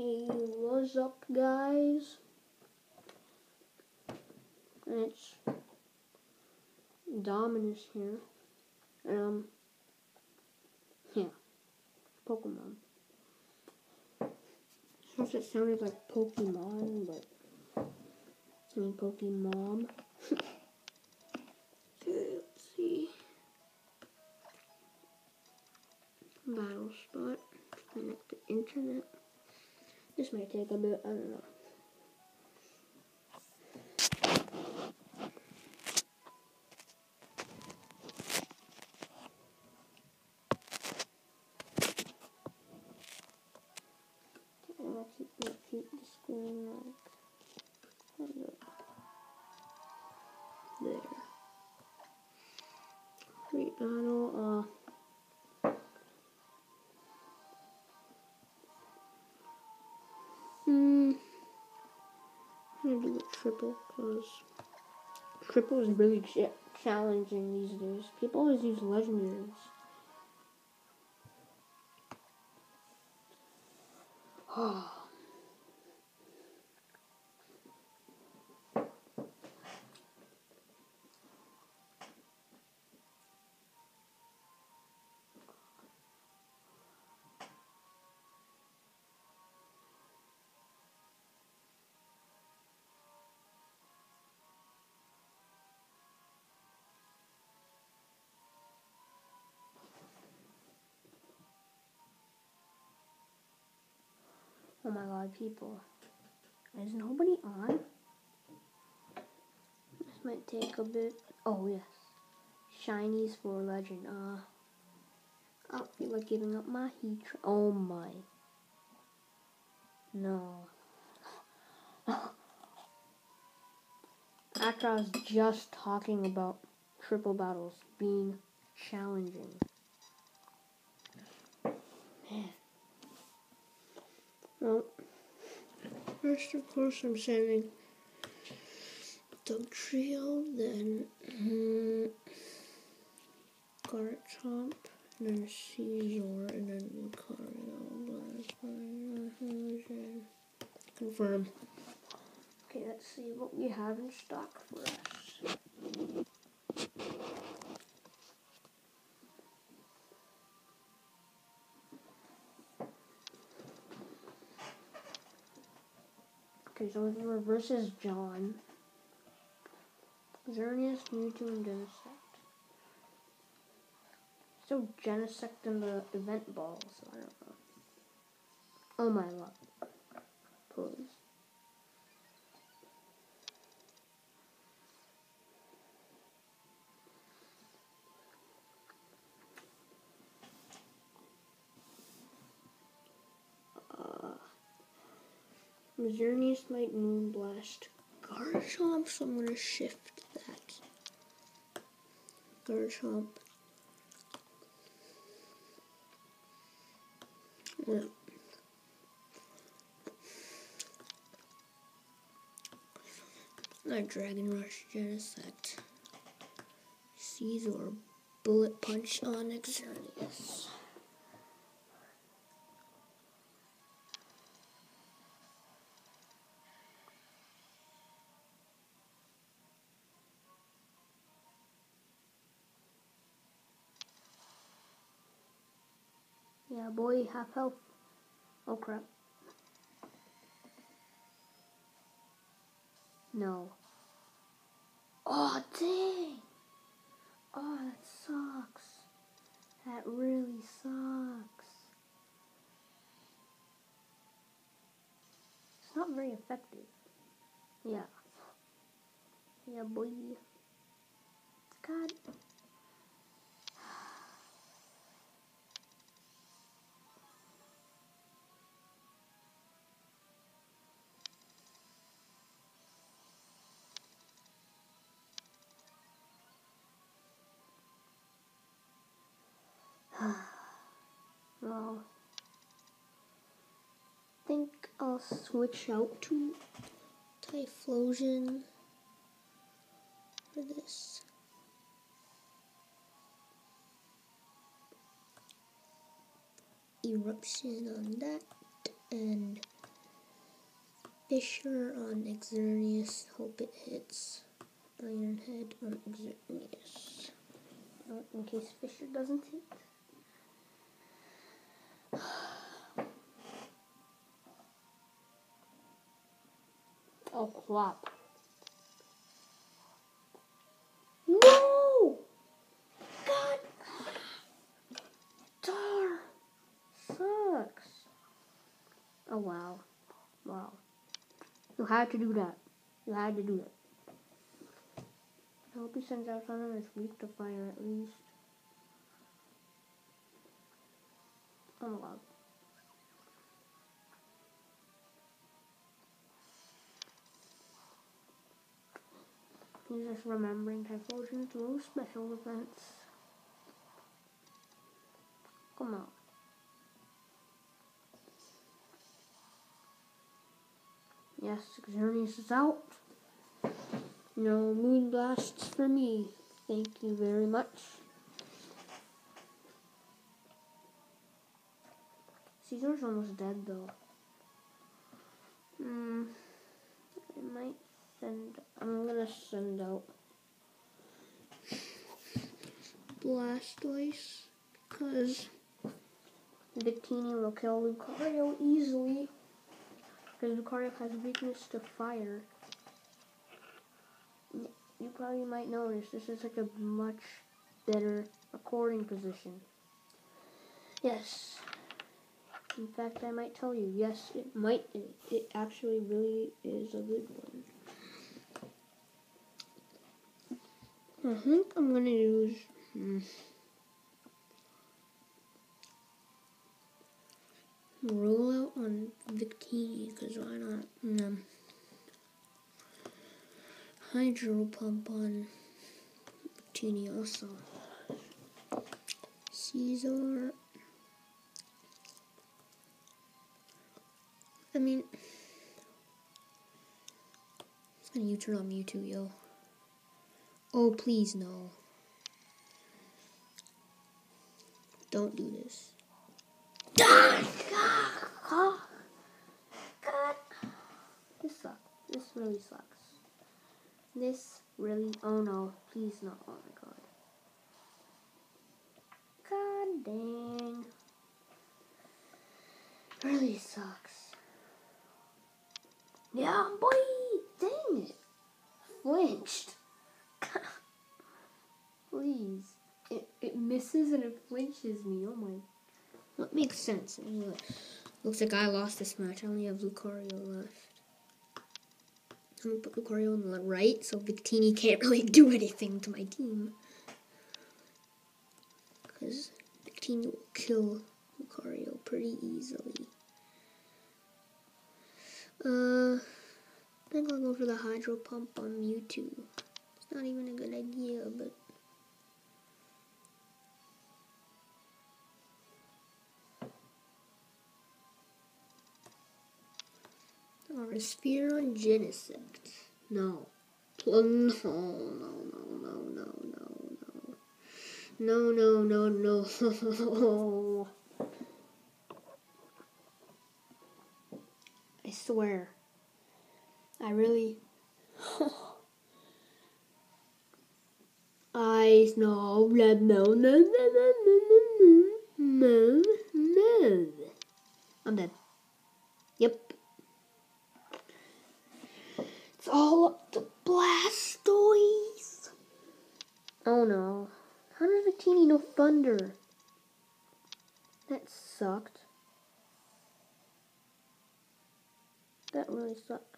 Hey, what's up, guys? It's Dominus here. Um, yeah, Pokemon. First it sounded like Pokemon, but I mean Pokemon. let's see. Battle spot. Connect to internet. This might take a bit, I don't know. Screen like there. Great battle. Uh, gonna do a triple because triple is really ch- challenging these days. People always use legendaries. Oh. Oh my god, people. Is nobody on? This might take a bit. Oh, yes. Shinies for legend. Uh, I don't feel like giving up my heat. Oh my. No. After I was just talking about triple battles being challenging. Man. Well, first, of course, I'm sending Dugtrio, then um, Garchomp, and then Scizor, and then Lucario. Confirm. Okay, let's see what we have in stock for us. Okay, so the reverse is John. Xerneas, Mewtwo, and Genesect. So Genesect in the event ball, so I don't know. Oh my luck. Please. Xerneas might Moonblast Garchomp, so I'm gonna shift that. Garchomp. Yeah. Dragon Rush Genesect. Scizor Bullet Punch on Xerneas. Yeah, boy, half health. Oh crap. No. Oh, dang! Oh, that sucks. That really sucks. It's not very effective. Yeah. Yeah, boy. I'll switch out to Typhlosion for this. Eruption on that and Fissure on Xerneas. Hope it hits. Ironhead on Xerneas. Oh, in case Fissure doesn't hit. Oh crap. No! God! Tar! Sucks. Oh wow. Wow. You had to do that. You had to do it. I hope he sends out something this weak to fire at least. Oh my He's just remembering Typhlosion's most special events. Come on. Yes, Xerneas is out. No moon blasts for me. Thank you very much. Scizor's almost dead though. Hmm. I might send. I'm gonna send out Blastoise because Victini will kill Lucario easily because Lucario has weakness to fire. You probably might notice this is like a much better recording position. Yes. In fact, I might tell you, yes, it might, it, it actually really is a good one. I think I'm gonna use. Hmm, roll out on Victini because why not? Um, hydro pump on Victini also. Scizor. I mean, it's gonna U-turn on Mewtwo, yo. Oh, please, no. Don't do this. This sucks. This really sucks. This really. Oh no. Please no. Oh my god. God dang. Really sucks. Yeah, boy! Dang it. Flinched. Please. It, it misses and it flinches me. Oh my. That makes sense. Looks like I lost this match. I only have Lucario left. I'm gonna put Lucario on the right, so Victini can't really do anything to my team. Because Victini will kill Lucario pretty easily. Uh, I think I'll go for the Hydro Pump on Mewtwo. It's not even a good idea, Genesect. No. No, no, no, no, no, no, no. No, no, no, no. I swear. I really. I know. No, no, no, no, no, no, no, no. I'm dead. Yep. It's all up to Blastoise. Oh no. How did Victini no Thunder? That sucked. That really sucked.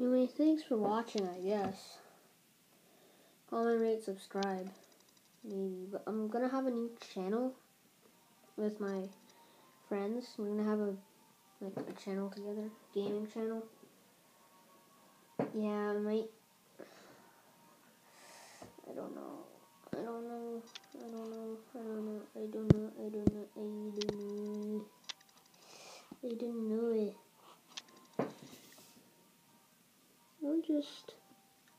Anyway, thanks for watching, I guess. Comment, rate, subscribe. Maybe. But I'm gonna have a new channel with my friends. We're gonna have a like a channel together. Gaming channel. Yeah, might I don't know. I don't know. I don't know. I don't know. I don't know. I don't know. I don't know. I didn't know it. I'll just.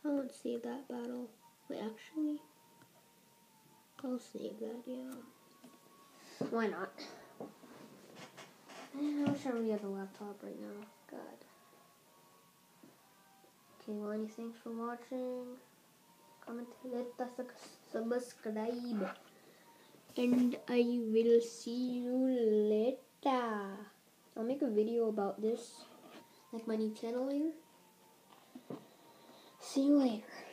I won't save that battle. Wait, actually. I'll save that, yeah. Why not? I wish I had a laptop right now. God. Okay, any thanks for watching. Comment, let us subscribe. And I will see you later. I'll make a video about this, like my new channel later. See you later.